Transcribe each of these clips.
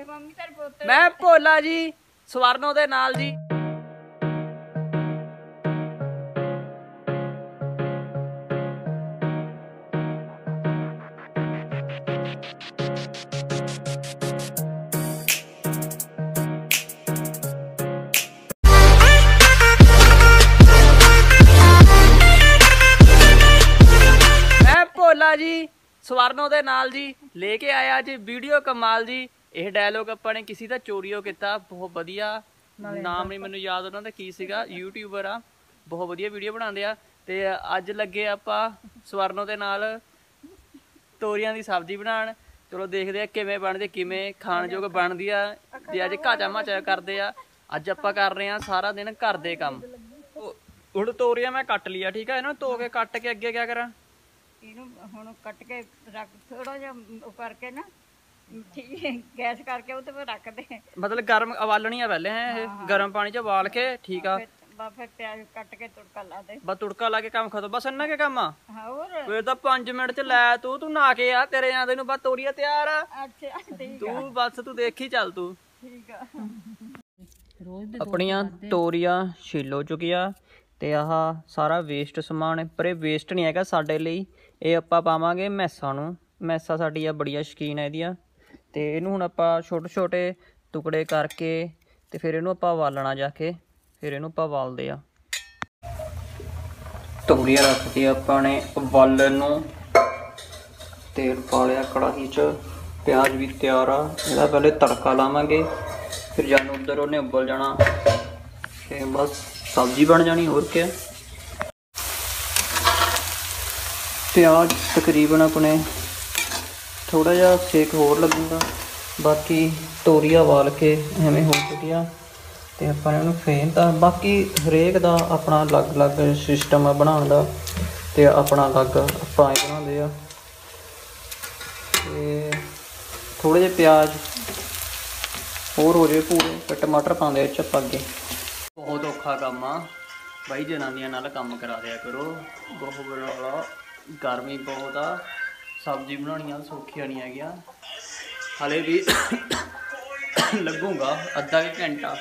ਇਹ ਮੰਮੀ ਤੇਰੇ ਪੁੱਤ ਮੈਂ ਭੋਲਾ ਜੀ, ਸਵਰਨੋ ਦੇ ਨਾਲ ਜੀ। ਮੈਂ ਭੋਲਾ ਜੀ, ਸਵਰਨੋ ਦੇ ਨਾਲ ਜੀ, ਲੈ ਕੇ ਆਇਆ ਜੀ ਵੀਡੀਓ ਕਮਾਲ ਜੀ। ਇਹ ਡਾਇਲੋਗ ਆਪਾਂ ਨੇ ਕਿਸੇ ਦਾ ਚੋਰੀਓ ਕੀਤਾ ਬਹੁਤ ਵਧੀਆ। ਨਾਮ ਨਹੀਂ ਮੈਨੂੰ ਯਾਦ ਉਹਨਾਂ ਦਾ ਕੀ ਸੀਗਾ ਯੂਟਿਊਬਰ ਆ ਬਹੁਤ ਵਧੀਆ ਵੀਡੀਓ ਬਣਾਉਂਦੇ ਆ। ਤੇ ਅੱਜ ਲੱਗੇ ਆਪਾਂ ਸਵਰਨੋ ਦੇ ਨਾਲ ਤੋਰੀਆਂ ਦੀ ਸਬਜ਼ੀ ਬਣਾਉਣ। ਚਲੋ ਦੇਖਦੇ ਆ ਕਿਵੇਂ ਬਣਦੀ ਕਿਵੇਂ ਖਾਣ ਯੋਗ ਬਣਦੀ ਆ। ਤੇ ਅੱਜ ਘਾਚਾ ਮਾਚਾ ਕਰਦੇ ਆ। ਅੱਜ ਆਪਾਂ ਕਰ ਰਹੇ ਆ ਸਾਰਾ ਦਿਨ ਘਰ ਦੇ ਕੰਮ। ਉਹ- ਹੁਣ ਤੋਰੀਆਂ ਮੈਂ ਕੱਟ ਲਿਆ ਠੀਕ ਆ? ਇਹਨਾਂ ਨੂੰ ਧੋ ਕੇ ਕੱਟ ਕੇ ਅੱਗੇ ਕੀ ਕਰਾਂ? ਇਹਨੂੰ ਹੁਣ ਕੱਟ ਕੇ ਰੱਖ ਥੋੜਾ ਜਿਹਾ ਉਹ ਕਰਕੇ ਨਾ ਠੀਕ ਹੈ ਗੈਸ ਕਰਕੇ ਉਹ ਤੇ ਫਿਰ ਰੱਖ ਦੇ ਮਤਲਬ ਗਰਮ ਉਬਾਲਣੀ ਆ ਪਹਿਲੇ ਹੈ ਇਹ ਗਰਮ ਪਾਣੀ ਚ ਉਬਾਲ ਕੇ ਠੀਕ ਆ। ਫਿਰ ਬਾ ਫਿਰ ਪਿਆਜ਼ ਕੱਟ ਕੇ ਤੜਕਾ ਲਾ ਦੇ। ਬਸ ਤੁੜਕਾ ਲਾ ਕੇ ਕੰਮ ਖਤਮ ਬਸ ਇੰਨਾ ਕੇ ਕੰਮ ਆ? ਹੋਰ? ਫੇਰ ਤਾਂ 5 ਮਿੰਟ ਚ ਲੈ ਤੂੰ ਤੂੰ ਨਾ ਕੇ ਆ ਤੇਰੇ ਆਂਦੇ ਨੂੰ ਬਸ ਤੋਰੀਆ ਤਿਆਰ ਆ। ਅੱਛਾ ਠੀਕ ਤੂੰ ਬਸ ਤੂੰ ਦੇਖੀ ਚੱਲ ਤੂੰ। ਠੀਕ ਆ। ਰੋਜ਼ ਆਪਣੀਆਂ ਤੋਰੀਆਂ ਛਿੱਲ ਹੋ ਚੁੱਕੀਆਂ ਤੇ ਆਹ ਸਾਰਾ ਵੇਸਟ ਸਮਾਨ ਪਰ ਇਹ ਵੇਸਟ ਨਹੀਂ ਹੈਗਾ ਸਾਡੇ ਲਈ ਇਹ ਆਪਾਂ ਪਾਵਾਂਗੇ ਮੈਸਾਂ ਨੂੰ। ਮੈਸਾਂ ਸਾਡੀ ਆ ਬੜੀਆਂ ਸ਼ਕੀਨ ਹੈ ਇਹਦੀਆਂ। ਤੇ ਇਹਨੂੰ ਹੁਣ ਆਪਾਂ ਛੋਟੇ ਛੋਟੇ ਟੁਕੜੇ ਕਰਕੇ ਤੇ ਫਿਰ ਇਹਨੂੰ ਆਪਾਂ ਵਾਲਣਾ ਜਾ ਕੇ, ਫਿਰ ਇਹਨੂੰ ਆਪਾਂ ਵਾਲਦੇ ਆ। ਤੋਰੀਆਂ ਰੱਖਦੀ ਆਪਾਂ ਨੇ ਉਬਾਲਣ ਨੂੰ ਤੇਲ ਪਾ ਲਿਆ ਕੜਾਹੀ 'ਚ। ਪਿਆਜ਼ ਵੀ ਤਿਆਰ ਆ, ਇਹਦਾ ਪਹਿਲੇ ਤੜਕਾ ਲਾਵਾਂਗੇ, ਫਿਰ ਜਦ ਉਧਰ ਉਹਨੇ ਉਬਲ ਜਾਣਾ, ਤੇ ਬਸ ਸਬਜ਼ੀ ਬਣ ਜਾਣੀ ਹੋਰ ਕੀ। ਪਿਆਜ਼ ਤਕਰੀਬਨ ਆਪਣੇ ਥੋੜਾ ਜਿਹਾ ਸੇਕ ਹੋਰ ਲੱਗੂਗਾ। ਬਾਕੀ ਤੋਰੀਆ ਵਾਲ ਕੇ ਐਵੇਂ ਹੋ ਚੁੱਕਿਆ। ਤੇ ਆਪਾਂ ਨੇ ਇਹਨੂੰ ਫੇਨਤਾ ਬਾਕੀ ਹਰੇਕ ਦਾ ਆਪਣਾ ਅਲੱਗ-ਅਲੱਗ ਸਿਸਟਮ ਆ ਬਣਾਉਣ ਦਾ। ਤੇ ਆਪਣਾ ਅਲੱਗ ਆਪਾਂ ਬਣਾਉਂਦੇ ਆ। ਤੇ ਥੋੜੇ ਜਿਹੇ ਪਿਆਜ਼ ਹੋਰ ਹੋ ਜੇ ਪੂਰੇ, ਤੇ ਟਮਾਟਰ ਪਾਉਂਦੇ ਆ ਚੱਪ ਅੱਗੇ। ਬਹੁਤ ਔਖਾ ਕੰਮ ਆ। ਬਾਈ ਜਨਾਨੀਆਂ ਨਾਲ ਕੰਮ ਕਰਾ ਦਿਆ ਕਰੋ। ਬਹੁਤ ਬੜਾ ਗਰਮੀ ਬਹੁਤ ਆ। ਸਬਜ਼ੀ ਬਣਾਉਣੀਆਂ ਸੌਖੀਆਂ ਨਹੀਂ ਹੈਗੀਆਂ। ਹਲੇ ਵੀ ਲੱਗੂਗਾ, ਅੱਧਾ ਕੁ ਘੰਟਾ।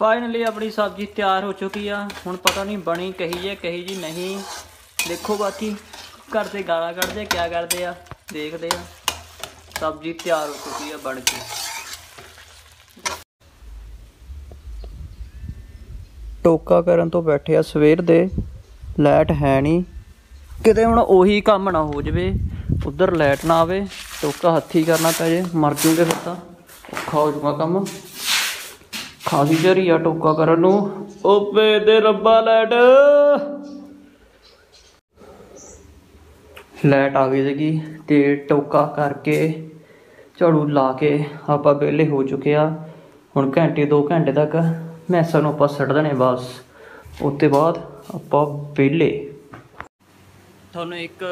ਫਾਈਨਲੀ ਆਪਣੀ ਸਬਜ਼ੀ ਤਿਆਰ ਹੋ ਚੁੱਕੀ ਆ। ਹੁਣ ਪਤਾ ਨਹੀਂ ਬਣੀ ਕਹੀ ਜੇ, ਕਹੀ ਜੀ ਨਹੀਂ। ਦੇਖੋ ਬਾਕੀ ਘਰ ਤੇ ਗਾਲਾਂ ਕੱਢਦੇ, ਕਿਆ ਕਰਦੇ ਆ, ਦੇਖਦੇ ਆ। ਸਬਜ਼ੀ ਤਿਆਰ ਹੋ ਚੁੱਕੀ ਆ ਬਣ ਕੇ। ਟੋਕਾ ਕਰਨ ਤੋਂ ਬੈਠੇ ਆ ਸਵੇਰ ਦੇ। ਲਾਈਟ ਹੈ ਨਹੀਂ। ਕਿਤੇ ਹੁਣ ਉਹੀ ਕੰਮ ਨਾ ਹੋ ਜਾਵੇ, ਉਧਰ ਲਾਈਟ ਨਾ ਆਵੇ ਟੋਕਾ ਹੱਥੀ ਕਰਨਾ ਪੈ ਜੇ, ਮਰ ਜੂਗੇ ਫਿਰ ਤਾਂ। ਔਖਾ ਹੋ ਜੂਗਾ ਕੰਮ। ਖਾਸੀ ਜਰੀ ਆ ਟੋਕਾ ਕਰਨ ਨੂੰ। ਓਪੇ ਦੇ ਰੱਬਾ ਲਾਈਟ। ਲਾਈਟ ਆ ਗਈ ਸੀਗੀ ਤੇ ਟੋਕਾ ਕਰਕੇ ਝਾੜੂ ਲਾ ਕੇ ਆਪਾਂ ਵਿਹਲੇ ਹੋ ਚੁੱਕੇ ਆ। ਹੁਣ ਘੰਟੇ 2 ਘੰਟੇ ਤੱਕ ਮੈਸਾਂ ਨੂੰ ਆਪਾਂ ਛੱਡ ਦੇਣੇ ਬਸ। ਉੱਤੇ ਬਾਅਦ ਆਪਾਂ ਵਿਹਲੇ। ਤੁਹਾਨੂੰ ਇੱਕ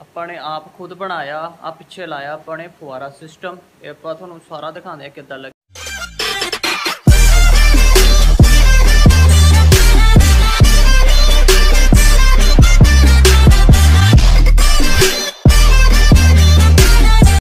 ਆਪਾਂ ਨੇ ਆਪ ਖੁਦ ਬਣਾਇਆ ਆ ਪਿੱਛੇ ਲਾਇਆ ਆਪਾਂ ਨੇ ਫੁਆਰਾ ਸਿਸਟਮ ਇਹ ਆਪਾਂ ਤੁਹਾਨੂੰ ਸਾਰਾ ਦਿਖਾਉਂਦੇ ਆ ਕਿੱਦਾਂ ਲੱਗ